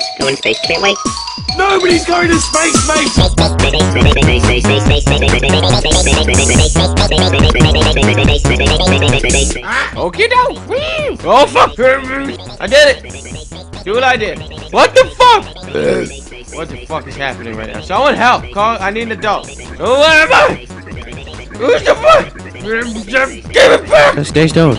space, go in space, can't wait. Nobody's going to space, mate! Ah, okay, no! Oh, fuck! I did it! Do what I did. What the fuck? what the fuck is happening right now? Someone help! Call, I need an adult. Oh, where am I? Who's the fuck? Stay stoned.